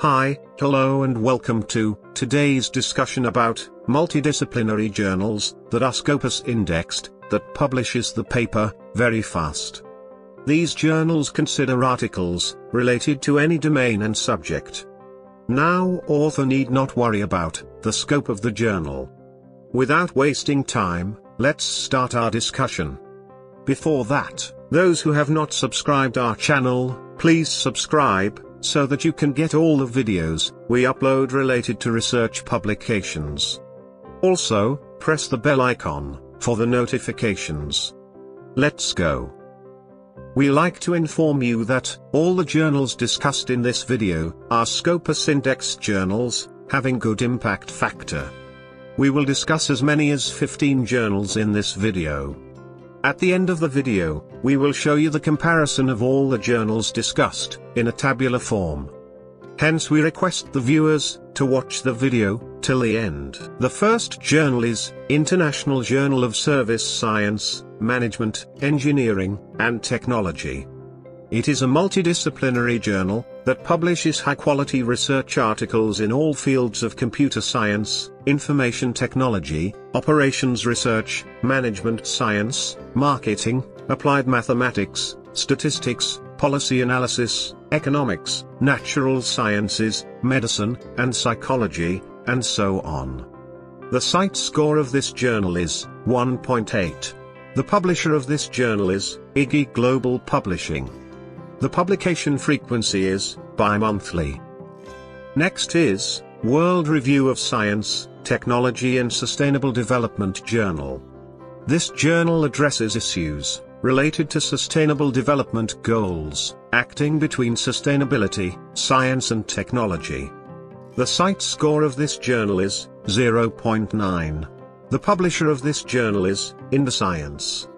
Hi, hello and welcome to today's discussion about multidisciplinary journals that are Scopus indexed, that publishes the paper very fast. These journals consider articles related to any domain and subject. Now author need not worry about the scope of the journal. Without wasting time, let's start our discussion. Before that, those who have not subscribed our channel, please subscribe, so that you can get all the videos we upload related to research publications. Also, press the bell icon for the notifications. Let's go. We like to inform you that all the journals discussed in this video are Scopus Index journals, having good impact factor. We will discuss as many as 15 journals in this video. At the end of the video, we will show you the comparison of all the journals discussed, in a tabular form. Hence we request the viewers, to watch the video, till the end. The first journal is, International Journal of Service Science, Management, Engineering, and Technology. It is a multidisciplinary journal, that publishes high-quality research articles in all fields of computer science, information technology, operations research, management science, marketing, applied mathematics, statistics, policy analysis, economics, natural sciences, medicine, and psychology, and so on. The CiteScore of this journal is 1.8. The publisher of this journal is IGI Global Publishing. The publication frequency is bi-monthly. Next is World Review of Science, Technology and Sustainable Development Journal. This journal addresses issues related to sustainable development goals, acting between sustainability, science and technology. The CITE score of this journal is 0.9. The publisher of this journal is Inderscience.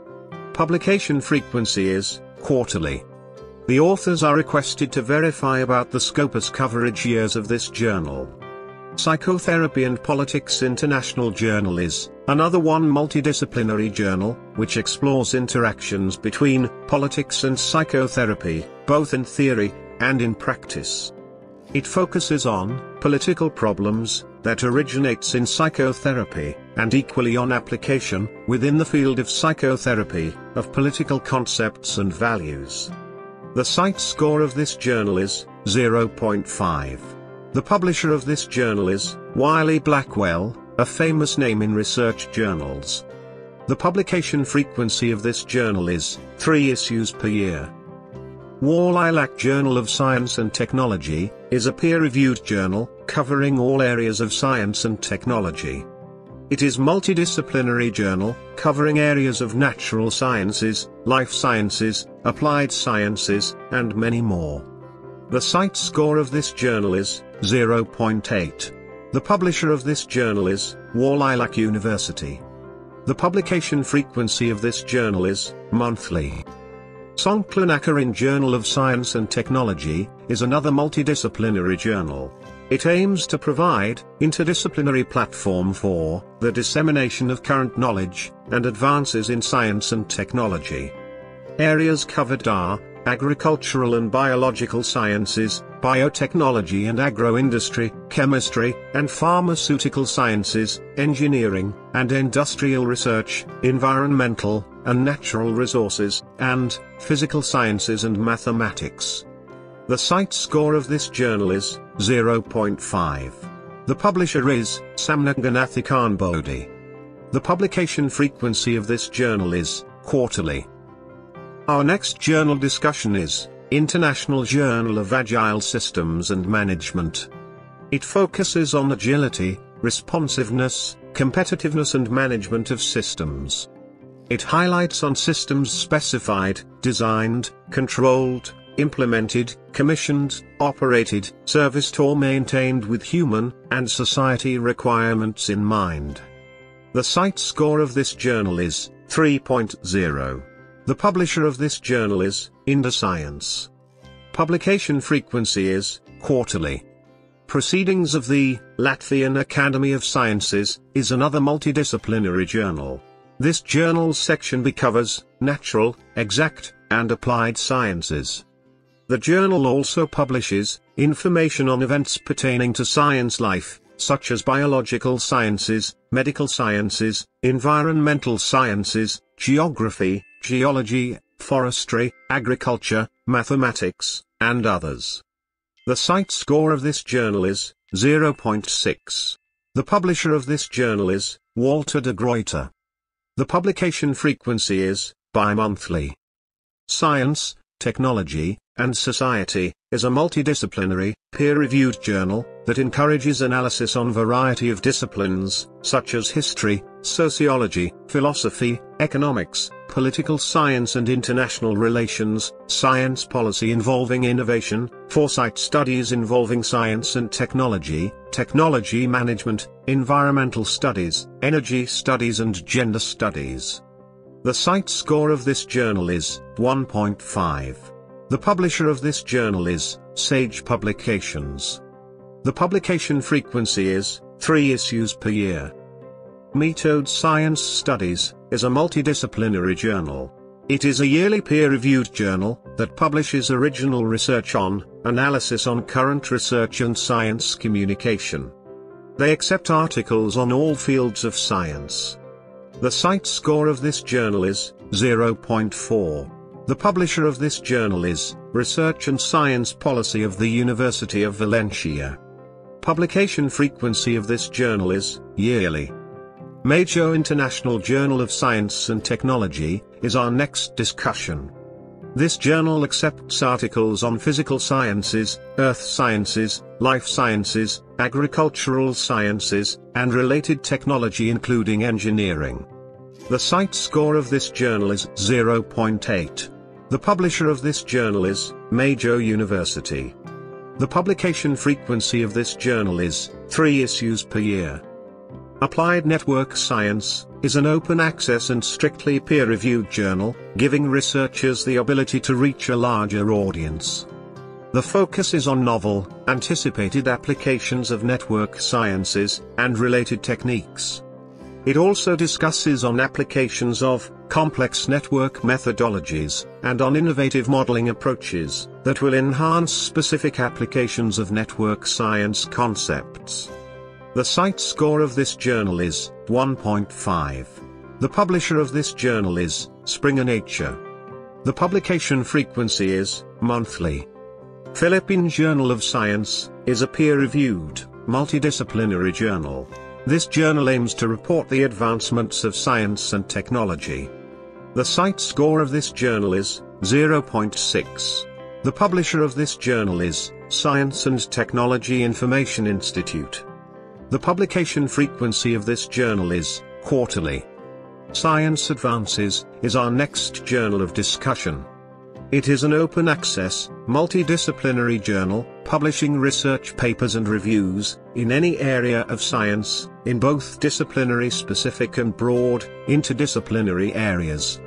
Publication frequency is quarterly. The authors are requested to verify about the Scopus coverage years of this journal. Psychotherapy and Politics International Journal is another one multidisciplinary journal, which explores interactions between politics and psychotherapy, both in theory and in practice. It focuses on political problems that originates in psychotherapy, and equally on application within the field of psychotherapy of political concepts and values. The CiteScore of this journal is 0.5. The publisher of this journal is Wiley Blackwell, a famous name in research journals. The publication frequency of this journal is 3 issues per year. Walailak Journal of Science and Technology is a peer-reviewed journal covering all areas of science and technology. It is multidisciplinary journal, covering areas of natural sciences, life sciences, applied sciences, and many more. The CiteScore of this journal is 0.8. The publisher of this journal is Walailak University. The publication frequency of this journal is monthly. Songkla Journal of Science and Technology is another multidisciplinary journal. It aims to provide interdisciplinary platform for the dissemination of current knowledge and advances in science and technology. Areas covered are agricultural and biological sciences, biotechnology and agro-industry, chemistry and pharmaceutical sciences, engineering and industrial research, environmental and natural resources, and physical sciences and mathematics. The CiteScore of this journal is 0.5. The publisher is Samnaganathikan Bodhi. The publication frequency of this journal is quarterly. Our next journal discussion is International Journal of Agile Systems and Management. It focuses on agility, responsiveness, competitiveness and management of systems. It highlights on systems specified, designed, controlled, implemented, commissioned, operated, serviced or maintained with human and society requirements in mind. The CiteScore of this journal is 3.0. The publisher of this journal is Inderscience. Publication frequency is quarterly. Proceedings of the Latvian Academy of Sciences is another multidisciplinary journal. This journal's section covers natural, exact, and applied sciences. The journal also publishes information on events pertaining to science life, such as biological sciences, medical sciences, environmental sciences, geography, geology, forestry, agriculture, mathematics, and others. The CiteScore of this journal is 0.6. The publisher of this journal is Walter de Gruyter. The publication frequency is bi-monthly. Science, Technology, and Society is a multidisciplinary, peer-reviewed journal that encourages analysis on variety of disciplines, such as history, sociology, philosophy, economics, political science and international relations, science policy involving innovation, foresight studies involving science and technology, technology management, environmental studies, energy studies and gender studies. The CiteScore of this journal is 1.5. The publisher of this journal is Sage Publications. The publication frequency is 3 issues per year. Mètode Science Studies is a multidisciplinary journal. It is a yearly peer-reviewed journal that publishes original research on, analysis on current research and science communication. They accept articles on all fields of science. The CiteScore of this journal is 0.4. The publisher of this journal is Research and Science Policy of the University of Valencia. Publication frequency of this journal is yearly. Maejo International Journal of Science and Technology is our next discussion. This journal accepts articles on physical sciences, earth sciences, life sciences, agricultural sciences, and related technology including engineering. The CiteScore of this journal is 0.8. The publisher of this journal is Maejo University. The publication frequency of this journal is 3 issues per year. Applied Network Science is an open access and strictly peer-reviewed journal, giving researchers the ability to reach a larger audience. The focus is on novel, anticipated applications of network sciences and related techniques. It also discusses on applications of complex network methodologies, and on innovative modeling approaches that will enhance specific applications of network science concepts. The CiteScore of this journal is 1.5. The publisher of this journal is Springer Nature. The publication frequency is monthly. Philippine Journal of Science is a peer-reviewed, multidisciplinary journal. This journal aims to report the advancements of science and technology. The site score of this journal is 0.6. The publisher of this journal is Science and Technology Information Institute. The publication frequency of this journal is quarterly. Science Advances is our next journal of discussion. It is an open access, multidisciplinary journal, publishing research papers and reviews, in any area of science, in both disciplinary specific and broad, interdisciplinary areas.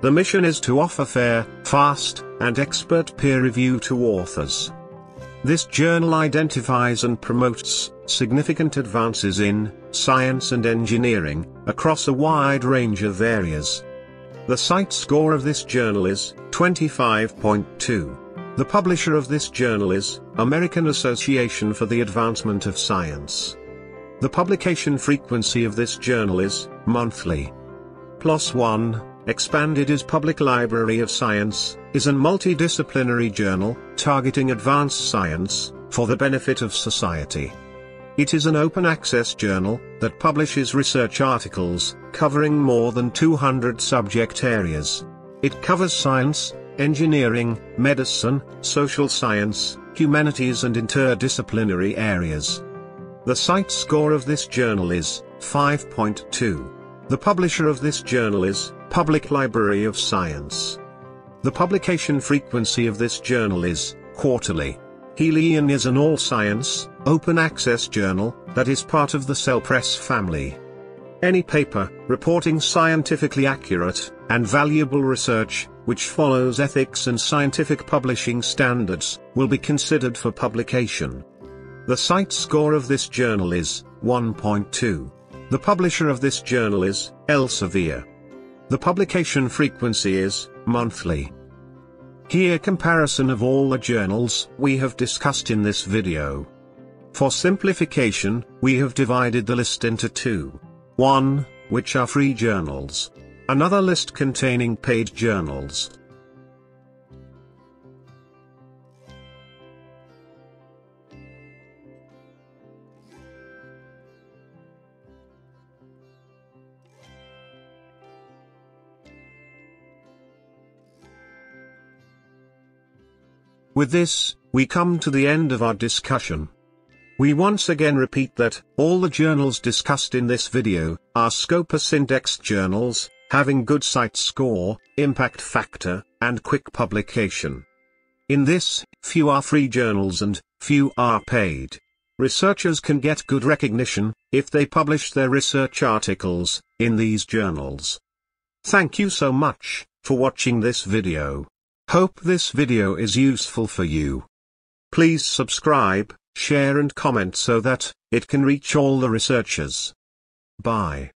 The mission is to offer fair, fast, and expert peer review to authors. This journal identifies and promotes significant advances in science and engineering across a wide range of areas. The CiteScore of this journal is 25.2. The publisher of this journal is American Association for the Advancement of Science. The publication frequency of this journal is monthly. PLOS One, expanded is Public Library of Science, is a multidisciplinary journal targeting advanced science for the benefit of society. It is an open access journal that publishes research articles covering more than 200 subject areas. It covers science, engineering, medicine, social science, humanities and interdisciplinary areas. The CiteScore of this journal is 5.2. The publisher of this journal is Public Library of Science. The publication frequency of this journal is quarterly. Heliyon is an all-science, open-access journal, that is part of the Cell Press family. Any paper, reporting scientifically accurate, and valuable research, which follows ethics and scientific publishing standards, will be considered for publication. The CiteScore of this journal is 1.2. The publisher of this journal is Elsevier. The publication frequency is monthly. Here comparison of all the journals we have discussed in this video. For simplification, we have divided the list into two. One, which are free journals. Another list containing paid journals. With this, we come to the end of our discussion. We once again repeat that, all the journals discussed in this video, are Scopus indexed journals, having good CiteScore, impact factor, and quick publication. In this, few are free journals and, few are paid. Researchers can get good recognition, if they publish their research articles, in these journals. Thank you so much, for watching this video. Hope this video is useful for you. Please subscribe, share and comment so that, it can reach all the researchers. Bye.